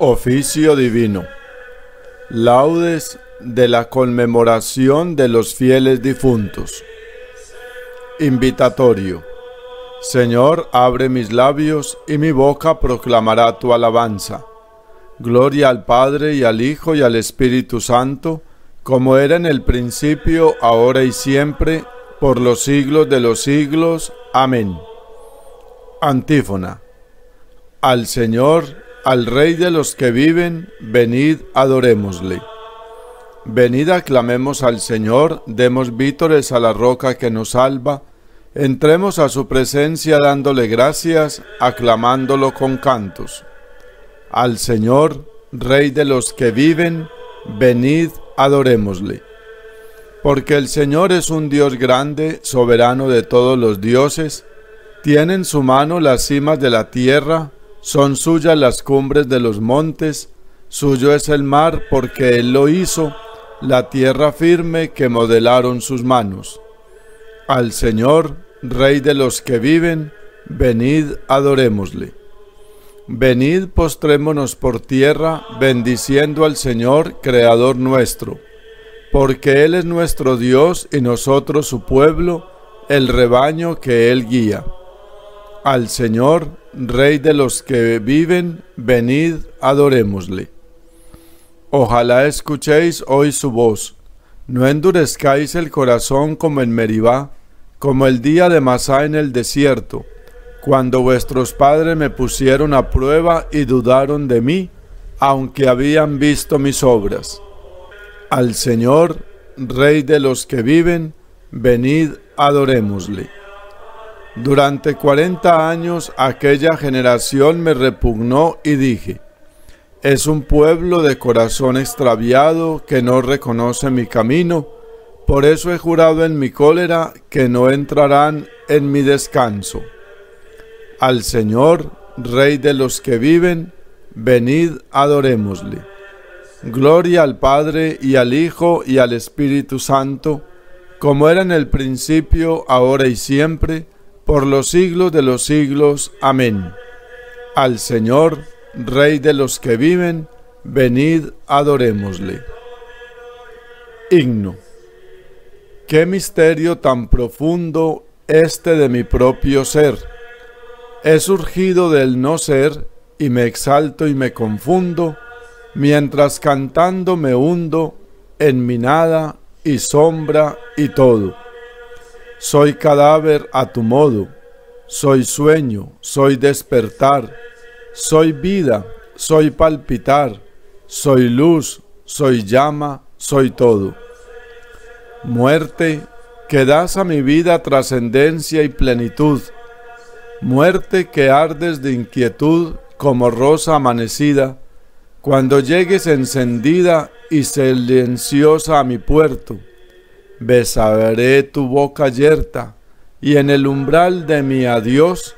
Oficio Divino. Laudes de la conmemoración de los fieles difuntos. Invitatorio. Señor, abre mis labios y mi boca proclamará tu alabanza. Gloria al Padre y al Hijo y al Espíritu Santo, como era en el principio, ahora y siempre, por los siglos de los siglos. Amén. Antífona. Al Señor al Rey de los que viven, venid, adorémosle. Venid, aclamemos al Señor, demos vítores a la roca que nos salva, entremos a su presencia dándole gracias, aclamándolo con cantos. Al Señor, Rey de los que viven, venid, adorémosle. Porque el Señor es un Dios grande, soberano de todos los dioses, tiene en su mano las cimas de la tierra, son suyas las cumbres de los montes, suyo es el mar porque Él lo hizo, la tierra firme que modelaron sus manos. Al Señor, Rey de los que viven, venid adorémosle. Venid postrémonos por tierra, bendiciendo al Señor, Creador nuestro, porque Él es nuestro Dios y nosotros su pueblo, el rebaño que Él guía. Al Señor, Rey de los que viven, venid, adorémosle. Ojalá escuchéis hoy su voz, no endurezcáis el corazón como en Meribá, como el día de Masá en el desierto, cuando vuestros padres me pusieron a prueba y dudaron de mí, aunque habían visto mis obras. Al Señor, Rey de los que viven, venid, adorémosle. Durante cuarenta años aquella generación me repugnó y dije, es un pueblo de corazón extraviado que no reconoce mi camino, por eso he jurado en mi cólera que no entrarán en mi descanso. Al Señor, Rey de los que viven, venid adorémosle. Gloria al Padre y al Hijo y al Espíritu Santo, como era en el principio, ahora y siempre, por los siglos de los siglos. Amén. Al Señor, Rey de los que viven, venid, adorémosle. Himno. Qué misterio tan profundo este de mi propio ser. He surgido del no ser y me exalto y me confundo, mientras cantando me hundo en mi nada y sombra y todo soy cadáver a tu modo, soy sueño, soy despertar, soy vida, soy palpitar, soy luz, soy llama, soy todo. Muerte, que das a mi vida trascendencia y plenitud, muerte que ardes de inquietud como rosa amanecida, cuando llegues encendida y silenciosa a mi puerto besaré tu boca yerta, y en el umbral de mi adiós,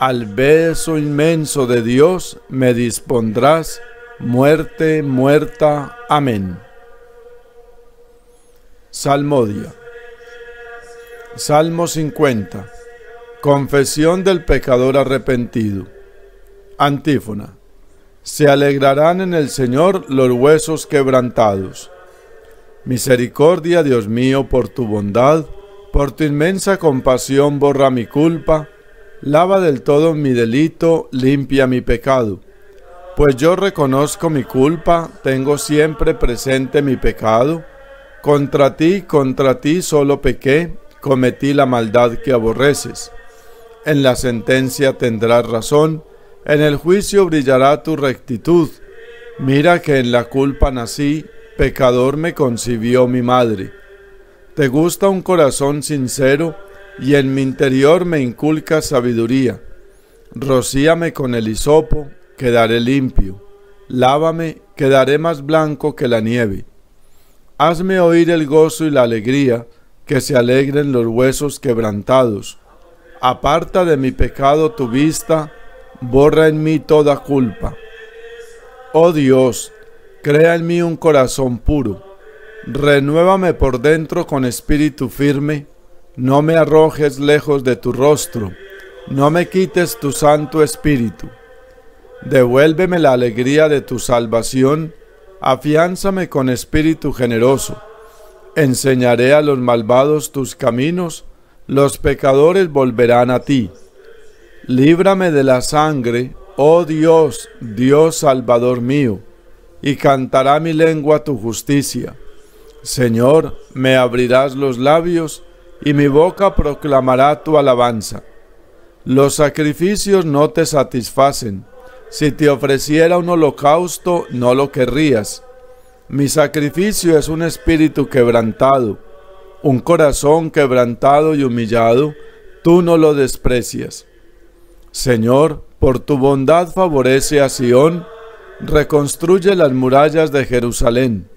al beso inmenso de Dios me dispondrás, muerte muerta. Amén. Salmodia. Salmo 50. Confesión del pecador arrepentido. Antífona. Se alegrarán en el Señor los huesos quebrantados Misericordia, Dios mío, por tu bondad, por tu inmensa compasión borra mi culpa, lava del todo mi delito, limpia mi pecado. Pues yo reconozco mi culpa, tengo siempre presente mi pecado. Contra ti, contra ti solo pequé, cometí la maldad que aborreces. En la sentencia tendrás razón, en el juicio brillará tu rectitud. Mira que en la culpa nací, pecador me concibió mi madre. Te gusta un corazón sincero y en mi interior me inculca sabiduría. Rocíame con el hisopo, quedaré limpio. Lávame, quedaré más blanco que la nieve. Hazme oír el gozo y la alegría, que se alegren los huesos quebrantados. Aparta de mi pecado tu vista, borra en mí toda culpa. Oh Dios, Crea en mí un corazón puro. Renuévame por dentro con espíritu firme. No me arrojes lejos de tu rostro. No me quites tu santo espíritu. Devuélveme la alegría de tu salvación, afiánzame con espíritu generoso. Enseñaré a los malvados tus caminos, los pecadores volverán a ti. Líbrame de la sangre, oh Dios, Dios Salvador mío, y cantará mi lengua tu justicia. Señor, me abrirás los labios, y mi boca proclamará tu alabanza. Los sacrificios no te satisfacen si te ofreciera un holocausto, no lo querrías. Mi sacrificio es un espíritu quebrantado, un corazón quebrantado y humillado, tú no lo desprecias. Señor, por tu bondad favorece a Sión, reconstruye las murallas de Jerusalén.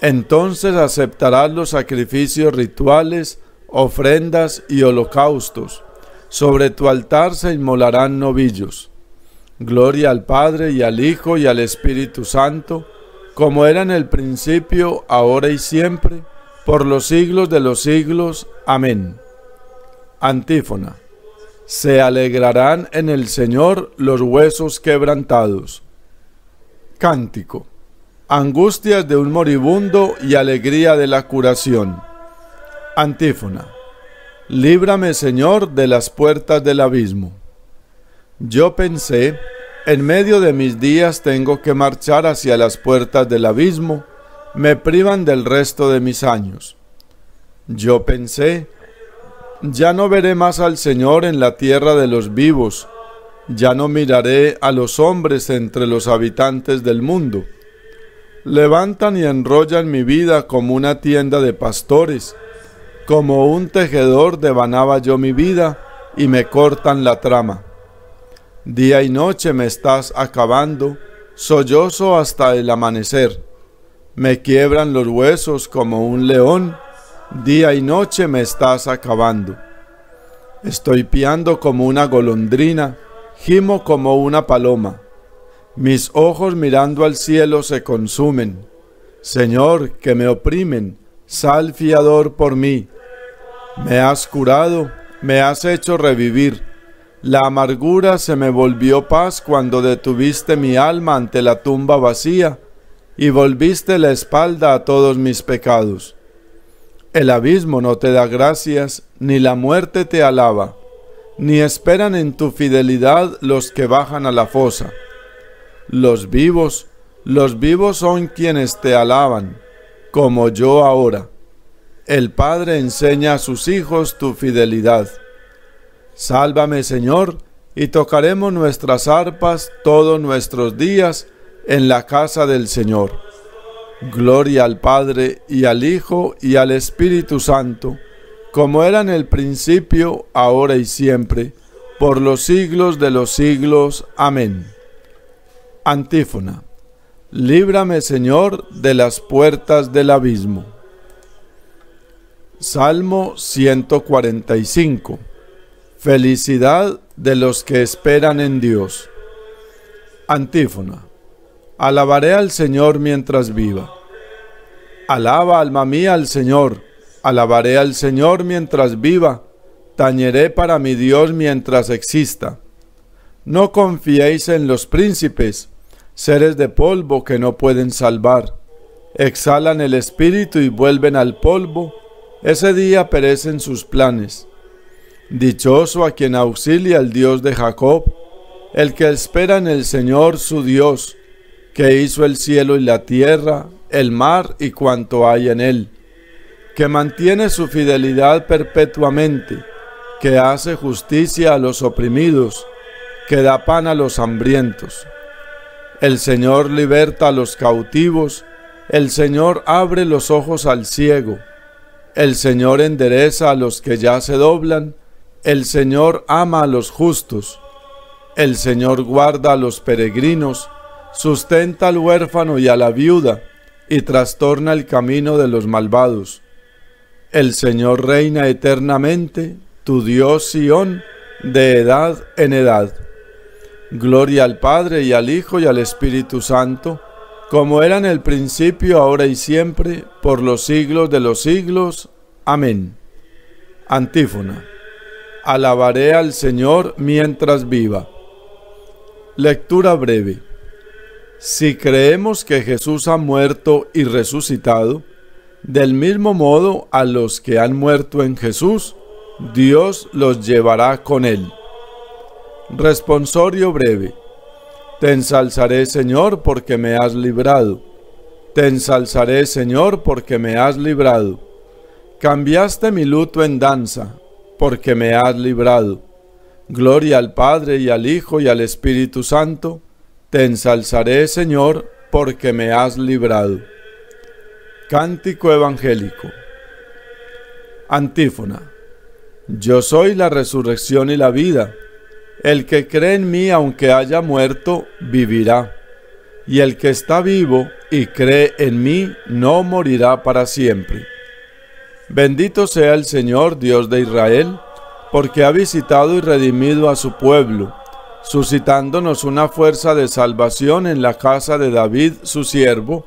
Entonces aceptarás los sacrificios rituales, ofrendas y holocaustos. Sobre tu altar se inmolarán novillos. Gloria al Padre y al Hijo y al Espíritu Santo, como era en el principio, ahora y siempre, por los siglos de los siglos. Amén. Antífona. Se alegrarán en el Señor los huesos quebrantados. Cántico. Angustias de un moribundo y alegría de la curación. Antífona. Líbrame, Señor, de las puertas del abismo. Yo pensé, en medio de mis días tengo que marchar hacia las puertas del abismo, me privan del resto de mis años. Yo pensé, ya no veré más al Señor en la tierra de los vivos, ya no miraré a los hombres entre los habitantes del mundo. Levantan y enrollan mi vida como una tienda de pastores, como un tejedor devanaba yo mi vida y me cortan la trama. Día y noche me estás acabando, sollozo hasta el amanecer. Me quiebran los huesos como un león, día y noche me estás acabando. Estoy piando como una golondrina, gimo como una paloma. Mis ojos mirando al cielo se consumen. Señor, que me oprimen, sal fiador por mí. Me has curado, me has hecho revivir la amargura se me volvió paz cuando detuviste mi alma ante la tumba vacía y volviste la espalda a todos mis pecados. El abismo no te da gracias, ni la muerte te alaba, ni esperan en tu fidelidad los que bajan a la fosa. Los vivos, los vivos son quienes te alaban, como yo ahora. El Padre enseña a sus hijos tu fidelidad. Sálvame, Señor, y tocaremos nuestras arpas todos nuestros días en la casa del Señor. Gloria al Padre y al Hijo y al Espíritu Santo, como era en el principio, ahora y siempre, por los siglos de los siglos. Amén. Antífona. Líbrame, Señor, de las puertas del abismo. Salmo 145 Felicidad de los que esperan en Dios. Antífona. Alabaré al Señor mientras viva. Alaba, alma mía, al Señor. Alabaré al Señor mientras viva. Tañeré para mi Dios mientras exista. No confiéis en los príncipes, seres de polvo que no pueden salvar. Exhalan el espíritu y vuelven al polvo. Ese día perecen sus planes. Dichoso a quien auxilia el Dios de Jacob, el que espera en el Señor su Dios, que hizo el cielo y la tierra, el mar y cuanto hay en él, que mantiene su fidelidad perpetuamente, que hace justicia a los oprimidos, que da pan a los hambrientos. El Señor liberta a los cautivos, el Señor abre los ojos al ciego, el Señor endereza a los que ya se doblan, el Señor ama a los justos, el Señor guarda a los peregrinos, sustenta al huérfano y a la viuda, y trastorna el camino de los malvados. El Señor reina eternamente, tu Dios Sión, de edad en edad. Gloria al Padre y al Hijo y al Espíritu Santo, como era en el principio, ahora y siempre, por los siglos de los siglos. Amén. Antífona alabaré al Señor mientras viva. Lectura breve. Si creemos que Jesús ha muerto y resucitado, del mismo modo a los que han muerto en Jesús, Dios los llevará con él. Responsorio breve. Te ensalzaré, Señor, porque me has librado. Te ensalzaré, Señor, porque me has librado. Cambiaste mi luto en danza, porque me has librado. Gloria al Padre y al Hijo y al Espíritu Santo. Te ensalzaré, Señor, porque me has librado. Cántico Evangélico. Antífona. Yo soy la resurrección y la vida. El que cree en mí, aunque haya muerto, vivirá. Y el que está vivo y cree en mí, no morirá para siempre. Bendito sea el Señor, Dios de Israel, porque ha visitado y redimido a su pueblo, suscitándonos una fuerza de salvación en la casa de David, su siervo,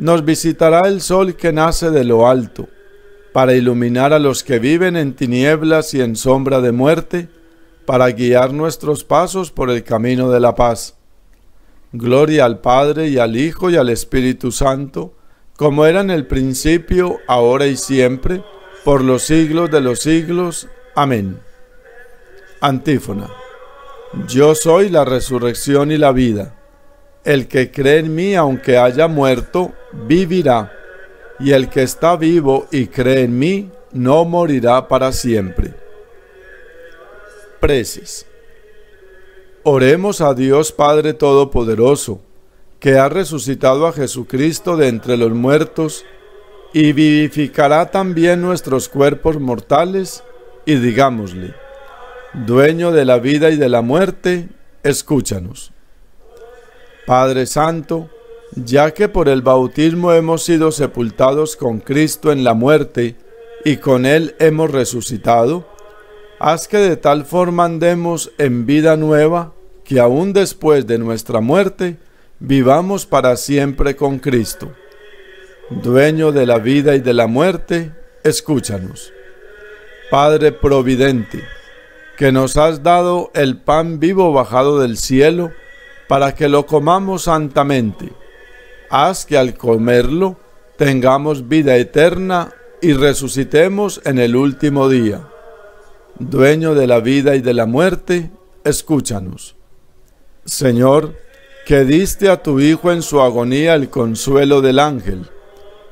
nos visitará el sol que nace de lo alto, para iluminar a los que viven en tinieblas y en sombra de muerte, para guiar nuestros pasos por el camino de la paz. Gloria al Padre y al Hijo y al Espíritu Santo, como era en el principio, ahora y siempre, por los siglos de los siglos. Amén. Antífona. Yo soy la resurrección y la vida. El que cree en mí, aunque haya muerto, vivirá. Y el que está vivo y cree en mí, no morirá para siempre. Preces. Oremos a Dios Padre Todopoderoso, que ha resucitado a Jesucristo de entre los muertos y vivificará también nuestros cuerpos mortales, y digámosle, dueño de la vida y de la muerte, escúchanos. Padre Santo, ya que por el bautismo hemos sido sepultados con Cristo en la muerte y con Él hemos resucitado, haz que de tal forma andemos en vida nueva, que aún después de nuestra muerte, vivamos para siempre con Cristo. Dueño de la vida y de la muerte, escúchanos. Padre Providente, que nos has dado el pan vivo bajado del cielo, para que lo comamos santamente. Haz que al comerlo tengamos vida eterna y resucitemos en el último día dueño de la vida y de la muerte, escúchanos. Señor, que diste a tu Hijo en su agonía el consuelo del ángel,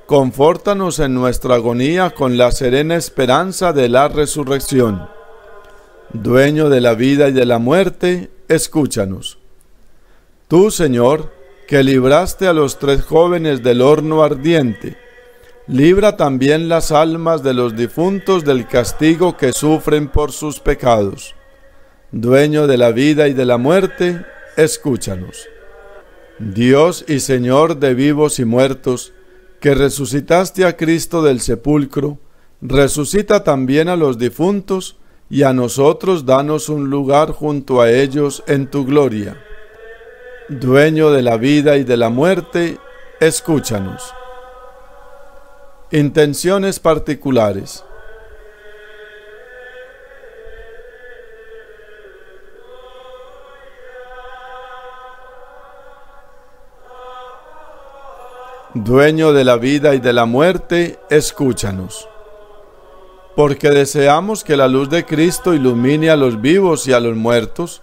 confórtanos en nuestra agonía con la serena esperanza de la resurrección. Dueño de la vida y de la muerte, escúchanos. Tú, Señor, que libraste a los tres jóvenes del horno ardiente, libra también las almas de los difuntos del castigo que sufren por sus pecados. Dueño de la vida y de la muerte, escúchanos. Dios y Señor de vivos y muertos, que resucitaste a Cristo del sepulcro, resucita también a los difuntos y a nosotros danos un lugar junto a ellos en tu gloria. Dueño de la vida y de la muerte, escúchanos. Intenciones particulares. Dueño de la vida y de la muerte, escúchanos. Porque deseamos que la luz de Cristo ilumine a los vivos y a los muertos,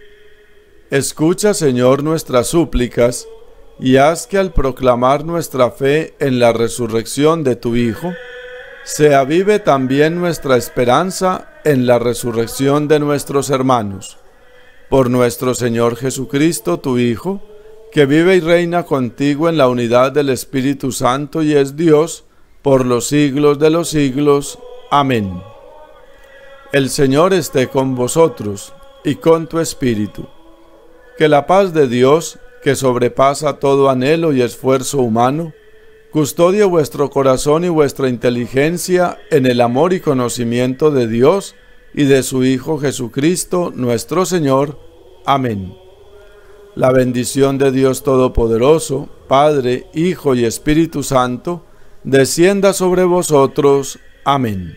Escucha, Señor, nuestras súplicas, y haz que al proclamar nuestra fe en la resurrección de tu Hijo, se avive también nuestra esperanza en la resurrección de nuestros hermanos. Por nuestro Señor Jesucristo, tu Hijo, que vive y reina contigo en la unidad del Espíritu Santo y es Dios, por los siglos de los siglos. Amén. El Señor esté con vosotros y con tu Espíritu. Que la paz de Dios, que sobrepasa todo anhelo y esfuerzo humano, custodie vuestro corazón y vuestra inteligencia en el amor y conocimiento de Dios y de su Hijo Jesucristo nuestro Señor. Amén. La bendición de Dios Todopoderoso, Padre, Hijo y Espíritu Santo, descienda sobre vosotros. Amén.